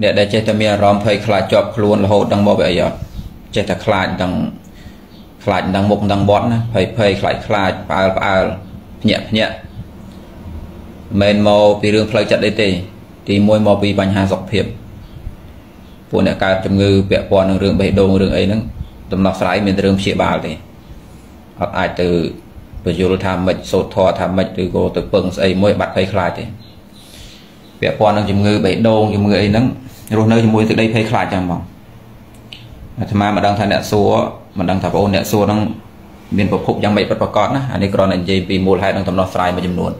អ្នកដែលចេះតែមានអារម្មណ៍ភ័យខ្លាចជាប់ខ្លួនរហូតដល់មកវាអីអត់ចេះតែខ្លាចដល់ខ្លាចដល់មុខដល់បត់ណាភ័យភ័យខ្លាចខ្លាចផ្អើលផ្អើលភ្ញាក់ភ្ញាក់មិនមកពីរឿងផ្លូវចិត្តអីទេ ទី1មកពីបញ្ហាសុខភាពពួកអ្នកកើតជំងឺពាក់ព័ន្ធនឹងរឿងបេះដូងរឿងអីហ្នឹងដំណោះស្រាយមានរឿងព្យាបាលទេអត់អាចទៅបញ្យល់ថាមិនសូត្រធរថាមិនឬក៏ទៅពឹងស្អីមួយបាត់ភ័យខ្លាចទេ ពាក់ព័ន្ធនឹងជំងឺបេះដូងជំងឺអីហ្នឹងរស់នៅជាមួយទឹកដីភ័យខ្លាចចឹងហ្មងអាត្មាមិនដឹងថាអ្នកសួរមិនដឹងថាបងអូនអ្នកសួរហ្នឹងមានប្រភពយ៉ាងម៉េចពិតប្រាកដណាអានេះគ្រាន់តែនិយាយពីមូលហេតុនិងដំណោះស្រាយមួយចំនួន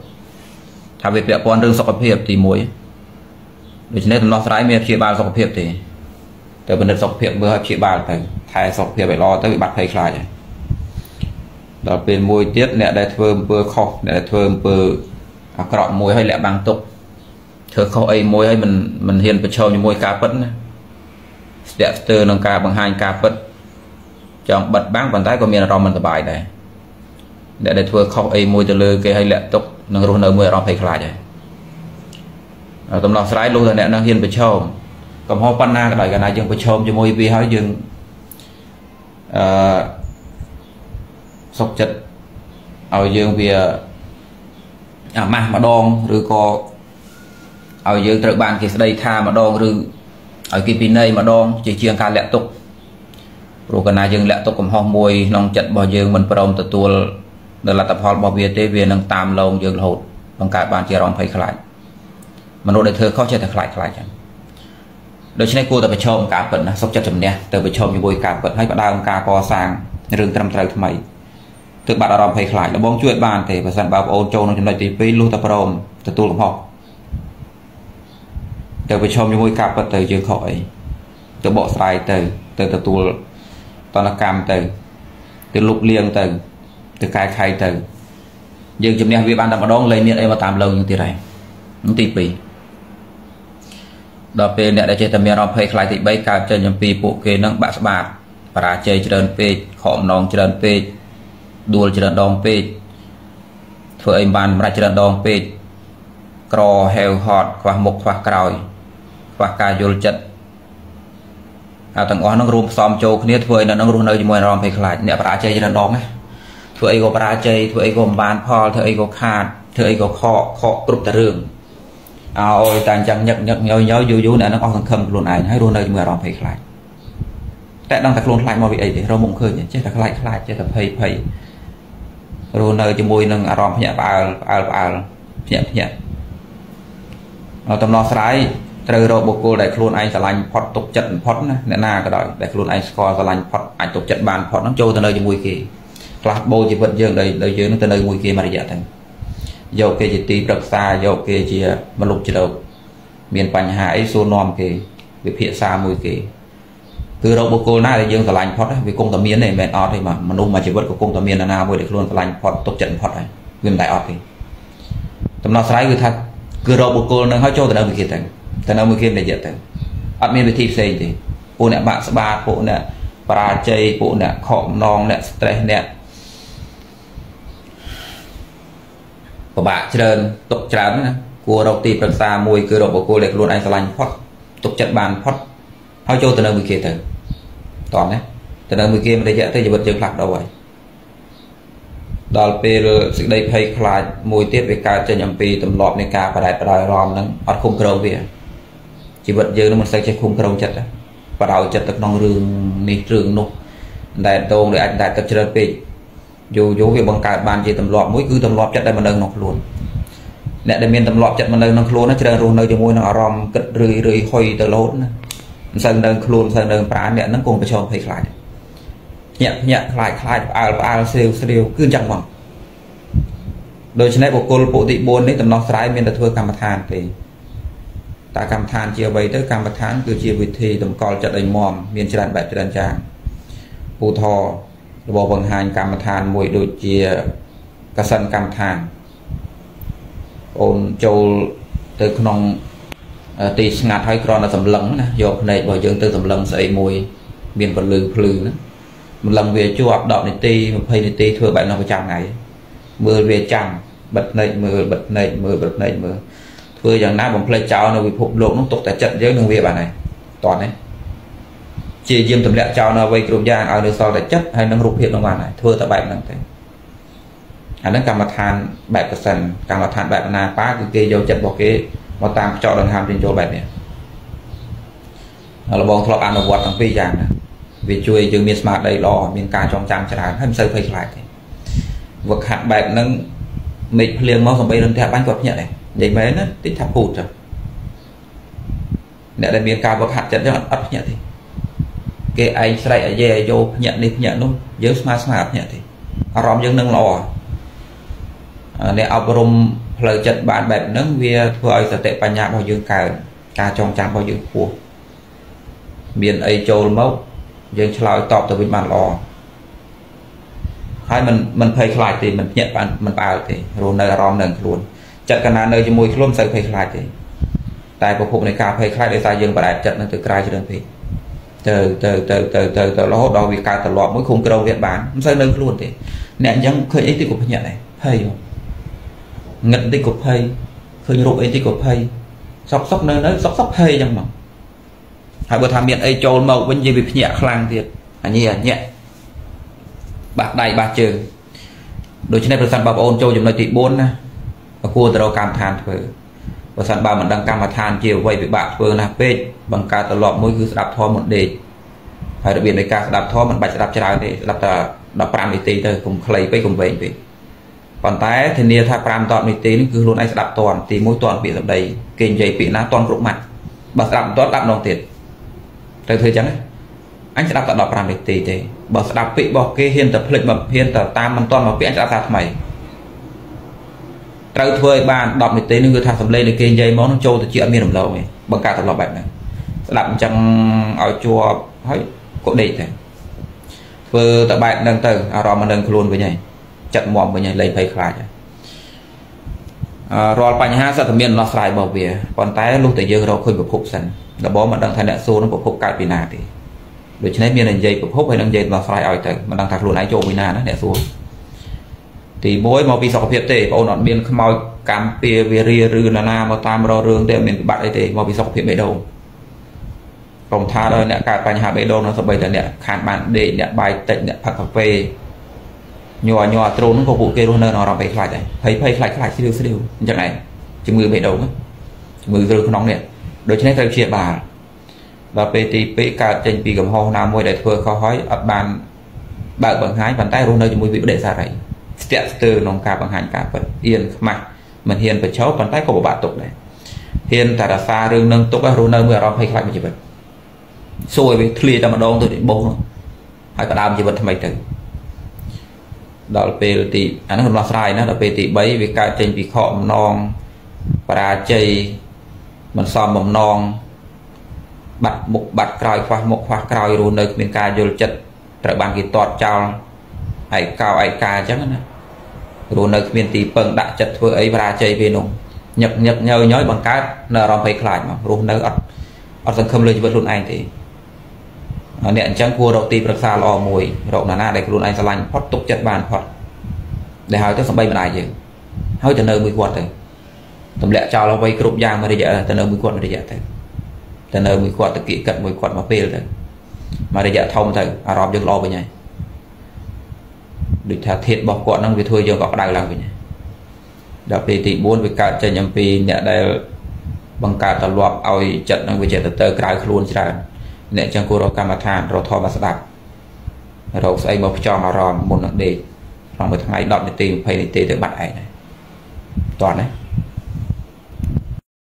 ថាវាពាក់ព័ន្ធរឿងសុខភាពទី1ដូច្នេះដំណោះស្រាយមានព្យាបាលសុខភាពទេទៅពិនិត្យសុខភាពមើលឲ្យព្យាបាលទៅថែសុខភាពឲ្យល្អទៅវាបាត់ភ័យខ្លាចហើយដល់ពេលមួយទៀតអ្នកដែលធ្វើអំពើខុសអ្នកដែលធ្វើអំពើអាក្រក់មួយឲ្យលាក់បាំងទុក ធ្វើខុសអីមួយឲ្យមិនមិនហ៊ានប្រឈមជាមួយការពិតណាស្ទាក់ស្ទើរនឹងការបង្ហាញការពិតចង់បិទបាំងប៉ុន្តែក៏មានអារម្មណ៍មិនសប្បាយដែរអ្នកដែលធ្វើខុសអីមួយទៅលើគេឲ្យលាក់ទុកនឹងរស់នៅមួយអារម្មណ៍ភ័យខ្លាចហើយដំណោះស្រាយលុះតែអ្នកនឹងហ៊ានប្រឈមកំហុសប៉ុណ្ណាក៏ដោយកាលណាយើងប្រឈមជាមួយវាហើយយើងអឺសុខចិត្តឲ្យយើងវាអាម៉ាស់ម្ដងឬក៏ ឲ្យយើងត្រូវបានគេស្ដីថាម្ដងឬឲ្យគេពិន័យម្ដងជាជាងការលាក់ទុកព្រោះកាលណាយើងលាក់ទុកកំហុសមួយក្នុងចិត្តរបស់យើងមិនព្រមទទួលនៅលទ្ធផលរបស់វាទេវានឹងតាមលងយើងរហូតបង្កើតបានជាអារម្មណ៍ភ័យខ្លាចមនុស្សដែលធ្វើខុសចេះតែខ្លាចខ្លាចចឹងដូច្នេះគួរតែប្រឈមការពិតណាសុខចិត្តជំនះទៅប្រឈមជាមួយការពិតហើយផ្ដើមការកសាងរឿងត្រឹមត្រូវថ្មីទើបបាត់អារម្មណ៍ភ័យខ្លាចលបងជួយបានទេបើសិនបើបងអូនចូលក្នុងចំណុចទី2លុះតែព្រមទទួលកំហុស ទៅប្រឈមជាមួយការពិតទៅយើងខុសអីទៅបកស្រាយទៅ ទៅទទួលតនកម្មទៅ ទៅលុបលាងទៅ ទៅកែខៃទៅយើងជំនះវាបានតែម្ដងលែងមានអីមកតាមលើយើងទៀតហើយទី2ដល់ពេលអ្នកដែលចេះតែមានអារម្មណ៍ភ័យខ្លាចទី3កើតចេញអំពីពួកគេនឹងបាក់ស្បាតបរាជ័យច្រើនពេកខកអំណងច្រើនពេកដួលច្រើនដងពេកធ្វើអីបានសម្រាប់ច្រើនដងពេកក្រហេវហត់ខ្វះមុខខ្វះក្រោយ ខ្វះការយល់ចិត្តហើយទាំងអស់ហ្នឹងរួមផ្សំចូលគ្នាធ្វើឲ្យនៅនឹងរស់នៅជាមួយអារម្មណ៍ភ័យខ្លាចអ្នកបរាជ័យច្រើនដងណាធ្វើអីក៏បរាជ័យធ្វើអីក៏មិនបានផលធ្វើអីក៏ខាតធ្វើអីក៏ខកខកគ្រប់តែរឿងឲ្យតែអញ្ចឹងញឹកញឹកញយញយយូរយូរអ្នកនឹងអស់សង្ឃឹមខ្លួនឯងហើយរស់នៅជាមួយអារម្មណ៍ភ័យខ្លាចតែដឹងតែខ្លួនខ្លាចមកពីអីទេរកមុខឃើញចេះតែខ្លាចខ្លាចចេះតែភ័យភ័យរស់នៅជាមួយនឹងអារម្មណ៍ភ្ញាក់ផ្អើលផ្អើលផ្អើលភ្ញាក់ភ្ញាក់ដល់ដំណោះស្រាយ ត្រូវរកបុគ្គលដែលខ្លួនឯងស្រឡាញ់ផុតទុកចិត្តផុតណាអ្នកណាក៏ដោយដែលខ្លួនឯងស្គាល់ស្រឡាញ់ផុតអាចទុកចិត្តបានផុតហ្នឹងចូលទៅនៅជាមួយគេខ្លះបោជីវិតយើងដែលយើងនឹងទៅនៅជាមួយគេមួយរយៈទៅយកគេជាទីប្រឹក្សាយកគេជាមនុស្សជ្រោកមានបញ្ហាអីសួរនាំគេវិភាសាមួយគេគឺរកបុគ្គលណាដែលយើងស្រឡាញ់ផុតវាគង់តែមានទេមិនមែនអត់ទេបាទមនុស្សមួយជីវិតក៏គង់តែមានណាមួយដែលខ្លួនស្រឡាញ់ផុតទុកចិត្តផុតហើយវាមិនតែអត់ទេដំណោះស្រាយគឺថាគឺរកបុគ្គលនឹងឲ្យចូលទៅនៅមួយគេទៅ ទៅនៅមួយគេរយៈទៅអត់មានវិធីផ្សេងទេពួកអ្នកបាក់ស្បាតពួកអ្នកបរាជ័យពួកអ្នកខកម្ដងអ្នក stress អ្នកពិបាកច្រើនទុកច្រើនណាគួររកទីប្រឹក្សាមួយគឺរកបុគ្គលដែលខ្លួនឯងស្រឡាញ់ផុតទុកចិត្តបានផុតហើយចូលទៅនៅមួយគេទៅតោះណាទៅនៅមួយគេមួយរយៈទៅជីវិតយើងផ្លាស់ប្ដូរហើយដល់ពេលសេចក្តីភ័យខ្លាចមួយទៀតវាកើតចេញអំពីទម្លាប់នៃការបដែតបដោយអារម្មណ៍ហ្នឹងអត់คุ้មគ្រងវា ជីវិតយើងនឹងមិនសូវចេះคุ้មគ្រងចិត្តបដោយចិត្តទៅក្នុងរឿងនេះរឿងនោះដែលដងដែលអាចដែលទឹកច្រើនពេកយូរយូរវាបង្កើតបានជាទម្លាប់មួយគឺទម្លាប់ចិត្តដែលមិននៅក្នុងខ្លួនអ្នកដែលមានទម្លាប់ចិត្តមិននៅក្នុងខ្លួនច្រើនរស់នៅជាមួយនឹងអារម្មណ៍គិតរឿយរឿយហុយទៅលោតណាមិនសូវនៅខ្លួនមិនសូវនៅប្រាណអ្នកហ្នឹងគង់ប្រឈមភ័យខ្លាចញាក់ញាក់ខ្លាចខ្លាចផ្អើលផ្អើលស្រាវស្រាវគឺអញ្ចឹងមកដូច្នេះបុគ្គលពួកទី4នេះដំណោះស្រាយមានតែធ្វើកម្មដ្ឋានទេ តើកម្មដ្ឋានជាអ្វីទៅកម្មដ្ឋានគឺជាវិធីតម្កល់ចិត្តឲ្យមមមានច្រើនបែបច្រើនយ៉ាងពូធររបស់បង្ហាញកម្មដ្ឋានមួយដូចជាកសិនកម្មដ្ឋានអូនចូលទៅក្នុងទីស្ងាត់ហើយគ្រាន់តែសម្លឹងណាយកភ្នែករបស់យើងទៅសម្លឹងស្អីមួយមានពលឺភ្លឺណាម្លឹងវាជាប់10នាទី20នាទីធ្វើបែបនោះប្រចាំថ្ងៃមើលវាចាំបិទភ្នែកមើលបិទភ្នែកមើលបិទភ្នែកមើល ធធ្វើយ៉ាងណាបំភ្លេចចោលនៅពិភពលោកនោះទុកតែចិត្តយើងនឹងវាបានហើយតោះនេះជាយាមទម្លាក់ចោលនៅអ្វីគ្រប់យ៉ាងឲ្យនៅសល់តែចិត្តហើយនឹងរូបភាពនឹងបានហើយធ្វើតែបែបហ្នឹងទៅអាហ្នឹងកម្មដ្ឋានបែបប្រសិនកម្មដ្ឋានបែបណាប៉ាគឺគេយកចិត្តរបស់គេមកតាមចោលដង្ហើមចេញចូលបែបនេះហើយលបងធ្លាប់អនុវត្តទាំងពីរយ៉ាងណាវាជួយយើងមានស្មារតីល្អមានការចងចាំច្រើនហើយមិនសូវភ័យខ្លាចទេវឹកហាត់បែបហ្នឹងមេឃភ្លៀងមកសំបីរន្ទះបាញ់គាត់ភ្ញាក់ដែរ និយាយមែនណាតិចថាពូតចុះអ្នកដែលមានការវឹកហាត់ចិត្តចឹងអត់ភ្ញាក់ទេគេឯងស្រែកអាយេអាយោភ្ញាក់នេះភ្ញាក់នោះយើងស្មាស្មាអត់ភ្ញាក់ទេអារម្មណ៍យើងនឹងល្អអ្នកអប់រំផ្លូវចិត្តបានបែបហ្នឹងវាធ្វើឲ្យសតិបញ្ញារបស់យើងកើនការចងចាំរបស់យើងពោះមានអីចូលមកយើងឆ្លើយតបទៅវិញបានល្អហើយមិនមិនភ័យខ្លាចទេមិនភ្ញាក់បានមិនផ្អើលទេរស់នៅអារម្មណ៍នឹងខ្លួន ចិត្តកណានៅជាមួយខ្លួនមិនសូវភ័យខ្លាចទេតែប្រភពនៃការភ័យខ្លាចដោយសារយើងបដែតចិត្តនឹងទៅក្រៅច្រើនពេកទៅទៅទៅទៅទៅទៅរហូតដល់វាកើតត្រឡប់មួយគុំក្រងវាបានមិនសូវនៅខ្លួនទេអ្នកអញ្ចឹងឃើញអីតិចក៏ភ្ញាក់ដែរភ័យងឹតតិចក៏ភ័យឃើញរូបអីតិចក៏ភ័យសក់សក់នៅនៅសក់សក់ភ័យអញ្ចឹងមកហើយបើថាមានអីចូលមកវិញនិយាយវាភ្ញាក់ខ្លាំងទៀតអញអញាក់បាក់ដៃបាក់ជើងដូច្នេះប្រសិនបងប្អូនចូលចំណុចទី4ណា គួរទៅរកកម្មដ្ឋានធ្វើបើសិនបើមិនដឹងកម្មដ្ឋានជាអ្វីពិបាកធ្វើណាស់ពេកបង្កើតត្រឡប់មួយគឺស្ដាប់ធម៌មុនដេកហើយរបៀបនៃការស្ដាប់ធម៌មិនបាច់ស្ដាប់ច្រើនទេស្ដាប់តែ15នាទីទៅកុំខ្លីពេកកុំវែងពេកប៉ុន្តែធានាថា5តនាទីនេះគឺខ្លួនឯងស្ដាប់តន់ទី1តន់ពាក្យសម្ដីគេនិយាយពាក្យណាតន់គ្រប់ម៉ាត់បើស្ដាប់មិនតន់ស្ដាប់ម្ដងទៀតត្រូវធ្វើអញ្ចឹងអញស្ដាប់តែ15នាទីទេបើស្ដាប់ពាក្យរបស់គេហ៊ានតែភ្លេចមកហ៊ានតែតាមមិនតន់មកពាក្យអញស្ដាប់ថាថ្មី ត្រូវធ្វើឲ្យបាន10នាទីនេះគឺថាសំឡេងនៃគេនិយាយមកនឹងចូលទៅជាអត់មានរំលងទេបង្កើតទម្លាប់បែបហ្នឹងស្ដាប់អញ្ចឹងឲ្យជាប់ហើយក៏ដេកទៅធ្វើតែបែបហ្នឹងទៅអារម្មណ៍មិនដឹងខ្លួនវិញហើយចិត្តមមវិញហើយលែងភ័យខ្លាចហើយរាល់បញ្ហាសិតតែមានដំណោះស្រាយរបស់វាប៉ុន្តែលុះតែយើងរកឃើញប្រភពសិនដបមិនដឹងថាអ្នកសួរនឹងប្រភពកើតពីណាទេដូច្នេះមាននិយាយប្រភពហើយនឹងនិយាយដំណោះស្រាយឲ្យទៅមិនដឹងថាខ្លួនឯងចូលពីណាណាអ្នកសួរ ទី1មកពីសុខភាពទេបងអូនអត់មានខ្មោចកម្មពៀវារាឬណានាមកតាមរករឿងទេអត់មានវិបត្តិអីទេមកពីសុខភាពបេះដូងក្រុមថាដល់អ្នកកើតបញ្ហាបេះដូងនោះសូម្បីតែអ្នកខានបានដេកអ្នកបាយតិចអ្នកផឹកកាហ្វេញ័រញ័រត្រូនក៏ពួកគេរស់នៅក្នុងអារម្មណ៍ភ័យខ្លាចដែរភ័យភ័យខ្លាចខ្លាចស្រីវស្រីវអញ្ចឹងឯងជំងឺបេះដូងជំងឺគ្រើក្នុងនេះដូច្នេះត្រូវព្យាបាលដល់ពេលទី2កើតចេញពីកំហុសណាមួយដែលធ្វើខុសហើយអត់បានបើកបង្ហាញប៉ុន្តែរស់នៅជាមួយវិបដិសារីស្ទាក់ស្ទើរក្នុងការបង្ហាញការពិតហ៊ានខ្មាស់មិនហ៊ានបញ្ឈប់ប៉ុន្តែក៏ពិបាកទុកដែរហ៊ានតែរសារឿងនឹងទុករស់នៅមួយអារម្មណ៍ភ័យខ្លាចមួយជីវិតសួរឲ្យវាធ្លាយតែម្ដងទៅបោះហើយក៏ដើមជីវិតថ្មីទៅដល់ពេលទីអានោះដំណោះស្រាយណាដល់ពេលទី3វាកើតចេញពីខកបំណងបរាជ័យមិនសមបំណងបាត់មុខបាត់ក្រោយខ្វះមុខខ្វះក្រោយរស់នៅគ្មានការយល់ចិត្តត្រូវបានគេទាត់ចោលឯកោឯកាអញ្ចឹងណា រស់នៅគ្មានទីពឹងដាក់ចិត្តធ្វើអីបរាជ័យពេលនោះញឹកញឹកញយញយបង្កើតនៅអារម្មណ៍ភ័យខ្លាចមករស់នៅអត់អត់សង្ឃឹមលើជីវិតខ្លួនឯងទេអ្នកអញ្ចឹងគួររកទីប្រឹក្សាល្អមួយរកណាណាដែលខ្លួនឯងស្រឡាញ់ផុតទុកចិត្តបានផុតដែលហើយទៅសំបីម្ដាយយើងហើយទៅនៅមួយគាត់ទៅទម្លាក់ចោលអ្វីគ្រប់យ៉ាងមួយរយៈទៅនៅមួយគាត់មួយរយៈទៅទៅនៅមួយគាត់ទៅគៀកកាត់មួយគាត់មកពេលទៅមករយៈធំទៅអារម្មណ៍យើងល្អវិញហើយ ដូចថាធាតរបស់គាត់ហ្នឹងវាធ្វើយើងក៏ក្តៅឡើងវិញដល់ពេលទី4វាកើតចេញអំពីអ្នកដែលបង្កើតទម្លាប់ឲ្យចិត្តនឹងវាចេះទៅទៅក្រៅខ្លួនច្រើនអ្នកចឹងគួររកកម្មដ្ឋានរកធម៌មកស្ដាប់រកស្អីមកផ្ចង់អារម្មណ៍មុននឹងដេកក្នុងមួយថ្ងៃ10នាទី20នាទីទៅបាត់ឯងតោះណា